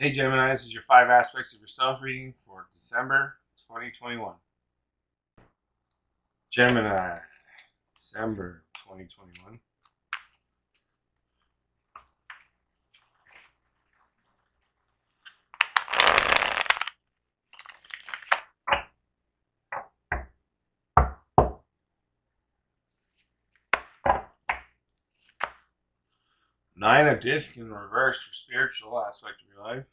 Hey Gemini, this is your five aspects of yourself reading for December 2021. Gemini, December 2021. Nine of disc in reverse for spiritual aspect of your life.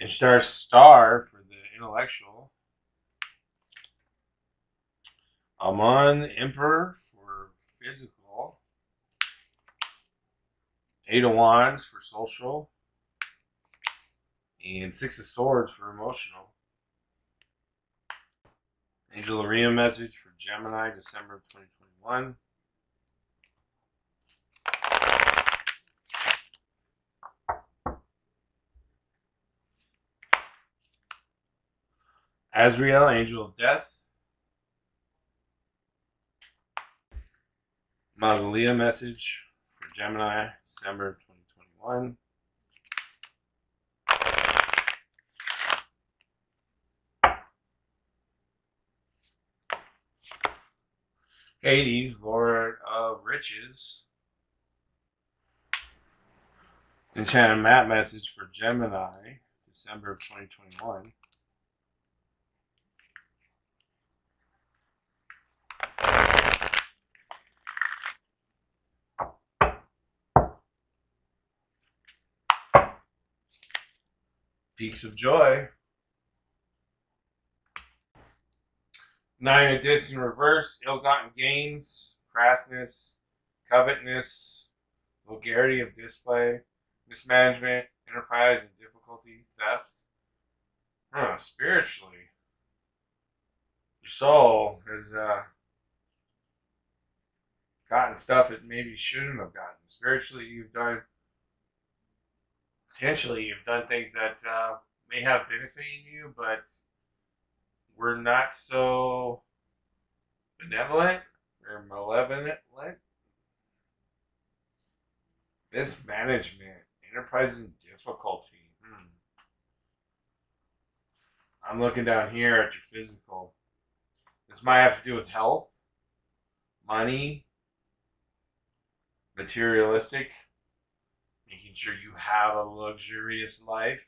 Ishtar star Star for the intellectual. Amon emperor for physical. Eight of wands for social. And six of swords for emotional. Angel Maria message for Gemini, December 2021. Azrael, Angel of Death. Mausolea message for Gemini, December 2021. Hades, Lord of Riches. Enchanted map message for Gemini, December of 2021. Peaks of Joy. Nine of Discs in reverse, ill-gotten gains, crassness, covetousness, vulgarity of display, mismanagement, enterprise and difficulty, theft. Huh, spiritually. Your soul has uh, gotten stuff it maybe shouldn't have gotten. Spiritually, you've done potentially you've done things that uh, may have benefited you, but were not so benevolent or malevolent. Mismanagement, enterprise and difficulty. Hmm. I'm looking down here at your physical. This might have to do with health, money, materialistic making sure you have a luxurious life,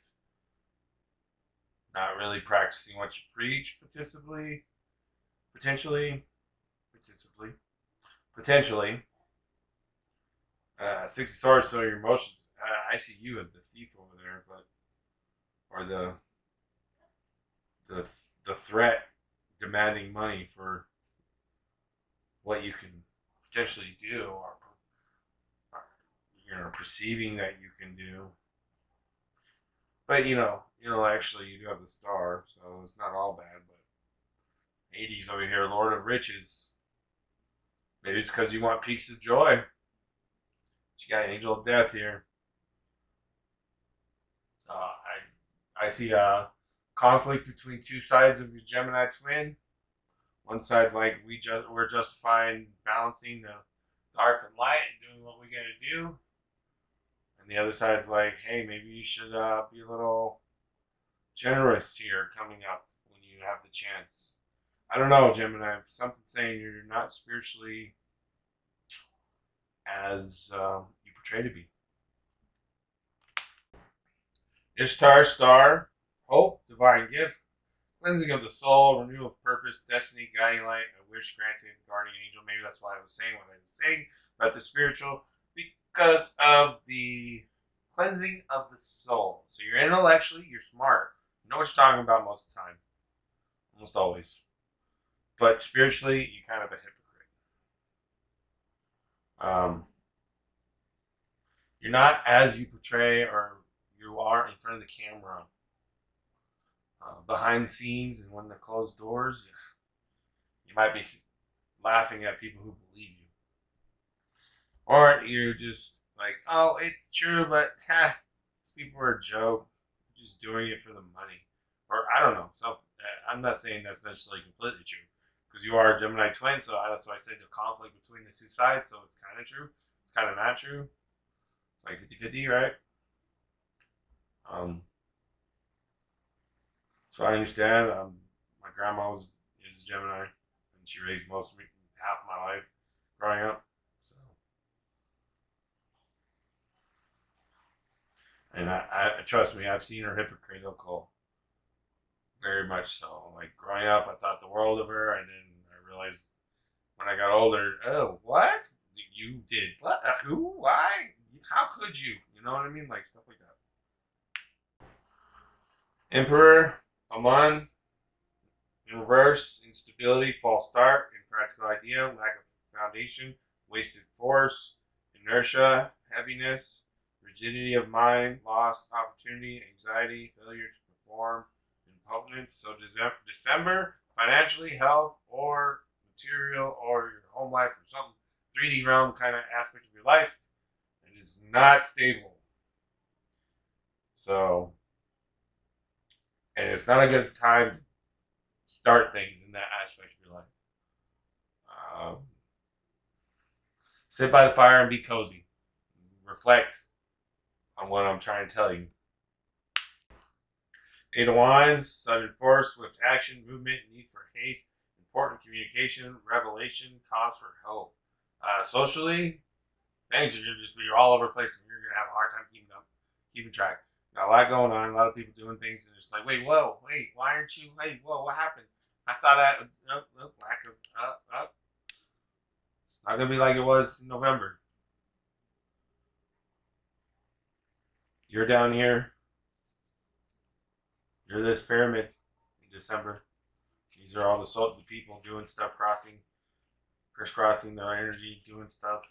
not really practicing what you preach, potentially, potentially, potentially, potentially. Uh, six of swords, so your emotions. Uh, I see you as the thief over there, but or the the the threat demanding money for what you can potentially do or you know perceiving that you can do. But you know, you know, actually, you do have the star, so it's not all bad. But Hades over here, Lord of Riches. Maybe it's because you want peaks of joy. But you got Angel of Death here. Uh, I I see a conflict between two sides of your Gemini twin. One side's like we just we're justifying balancing the dark and light and doing what we gotta do and the other side's like, hey, maybe you should uh, be a little generous here coming up when you have the chance. I don't know, Gemini. Something saying you're not spiritually as uh, you portray to be. Ishtar, star, hope, divine gift, cleansing of the soul, renewal of purpose, destiny, guiding light, a wish granted, guardian angel. Maybe that's why I was saying what I was saying about the spiritual because of the cleansing of the soul. So you're intellectually, you're smart. You know what you're talking about most of the time. Almost always. But spiritually, you're kind of a hypocrite. Um, you're not as you portray or you are in front of the camera. Uh, behind the scenes and when the closed doors, you might be laughing at people who believe you or you're just like, oh, it's true, but ha, these people are a joke, just doing it for the money, or I don't know. So uh, I'm not saying that's necessarily completely true because you are a Gemini twin, so that's why I said the conflict between the two sides. So it's kind of true, it's kind of not true. It's like 50 50, right? Um, so I understand. Um, my grandma was is a Gemini, and she raised most of me half my life growing up. And I, I trust me, I've seen her hypocritical. Very much so. Like growing up, I thought the world of her, and then I realized when I got older, oh, what you did? What? Uh, who? Why? How could you? You know what I mean? Like stuff like that. Emperor, Amun, in reverse, instability, false start, impractical idea, lack of foundation, wasted force, inertia, heaviness, rigidity of mind, lost opportunity, anxiety, failure to perform, impotence. So December, financially, health, or material, or your home life, or something 3D realm kind of aspect of your life. It is not stable. So, and it's not a good time to start things in that aspect of your life. Um, sit by the fire and be cozy. Reflect on what I'm trying to tell you. Eight of Wands, sudden force, swift action, movement, need for haste, important communication, revelation, cause for hope. Uh, socially, things are just you're all over the place, and you're gonna have a hard time keeping up, keeping track. Got a lot going on, a lot of people doing things, and it's like, wait, whoa, wait, why aren't you? Hey, whoa, what happened? I thought I, nope, nope, lack of, up, uh, up. It's not gonna be like it was in November. You're down here. You're this pyramid in December. These are all the, the people doing stuff, crossing crisscrossing their energy, doing stuff,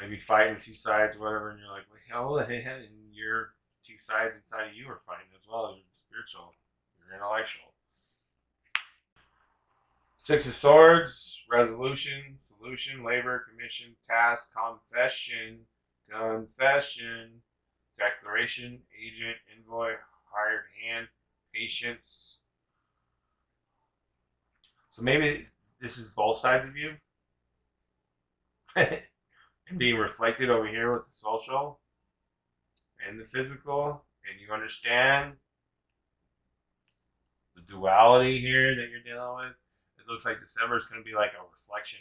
maybe fighting two sides, whatever, and you're like, well, hell, and your two sides inside of you are fighting as well. You're spiritual, you're intellectual. Six of Swords, resolution, solution, labor, commission, task, confession, confession, declaration, agent, envoy, hired hand, patience. So maybe this is both sides of you. And being reflected over here with the social and the physical and you understand the duality here that you're dealing with. It looks like december is going to be like a reflection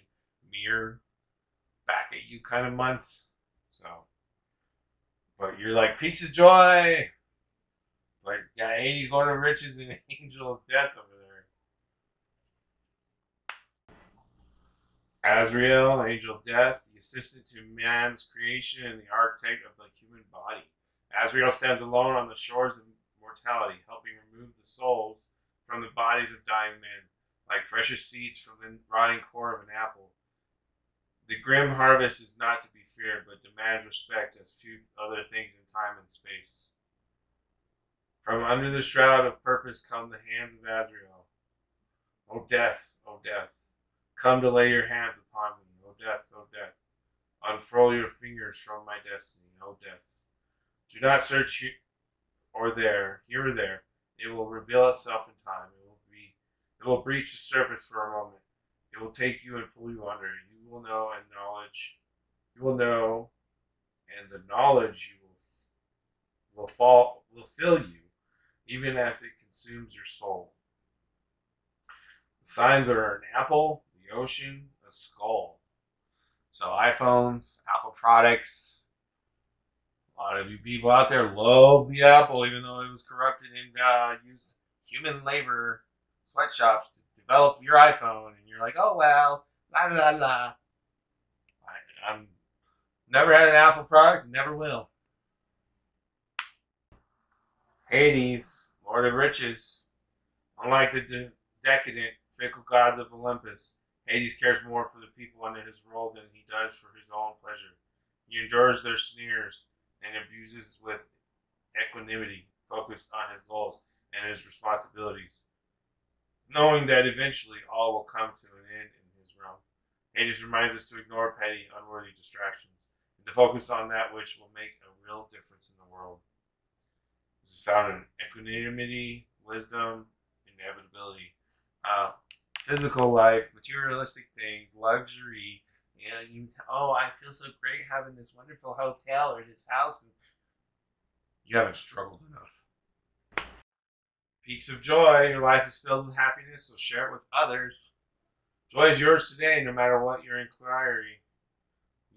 mirror back at you kind of month. So but you're like peaks of joy like got Hades lord of riches and angel of death over there. Azrael, angel of death, the assistant to man's creation and the architect of the human body. Azrael stands alone on the shores of mortality, helping remove the souls from the bodies of dying men, like precious seeds from the rotting core of an apple. The grim harvest is not to be demands respect as few other things in time and space. From under the shroud of purpose come the hands of Azrael. O death, O death, Come to lay your hands upon me, O death, O death. Unfurl your fingers from my destiny, O death. Do not search here or there, here or there. It will reveal itself in time. It will be it will breach the surface for a moment. It will take you and pull you under. You will know and knowledge. You will know, and the knowledge you will will fall will fill you, even as it consumes your soul. The signs are an apple, the ocean, a skull. So iPhones, Apple products. A lot of you people out there love the Apple, even though it was corrupted and uh, used human labor sweatshops to develop your iPhone, and you're like, oh well, la la la. I, I'm never had an Apple product, never will. Hades, Lord of Riches, unlike the de- decadent, fickle gods of Olympus, Hades cares more for the people under his rule than he does for his own pleasure. He endures their sneers and abuses with equanimity, focused on his goals and his responsibilities, knowing that eventually all will come to an end in his realm. Hades reminds us to ignore petty, unworthy distractions and to focus on that which will make a real difference in the world. This is found in equanimity, wisdom, inevitability. Uh, physical life, materialistic things, luxury. You know, you oh, I feel so great having this wonderful hotel or this house. And you haven't struggled enough. Peaks of joy, your life is filled with happiness, so share it with others. Joy is yours today, no matter what your inquiry.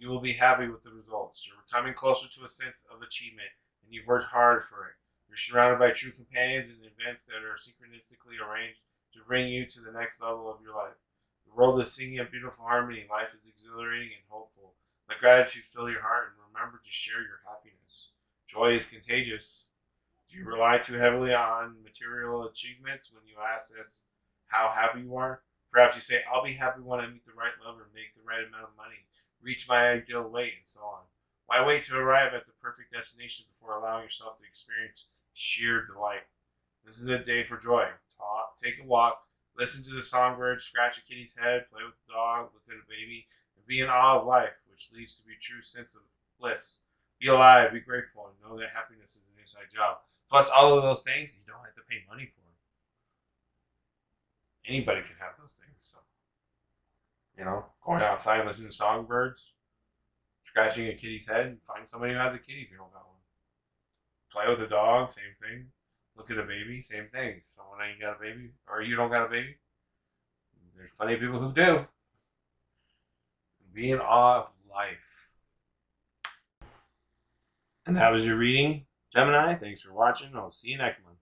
You will be happy with the results. You're coming closer to a sense of achievement, and you've worked hard for it. You're surrounded by true companions and events that are synchronistically arranged to bring you to the next level of your life. The world is singing a beautiful harmony. Life is exhilarating and hopeful. Let gratitude fill your heart and remember to share your happiness. Joy is contagious. Do you rely too heavily on material achievements when you assess how happy you are? Perhaps you say, I'll be happy when I meet the right lover, and make the right amount of money, reach my ideal weight, and so on. Why wait to arrive at the perfect destination before allowing yourself to experience sheer delight? This is a day for joy. Talk, take a walk, listen to the songbird, scratch a kitty's head, play with the dog, look at a baby, and be in awe of life, which leads to a true sense of bliss. Be alive, be grateful, and know that happiness is an inside job. Plus, all of those things you don't have to pay money for. Anybody can have those things. You know, going outside, and listening to songbirds, scratching a kitty's head, find somebody who has a kitty if you don't got one. Play with a dog, same thing. Look at a baby, same thing. Someone ain't got a baby, or you don't got a baby. There's plenty of people who do. Be in awe of life. And that was your reading, Gemini. Thanks for watching. I'll see you next month.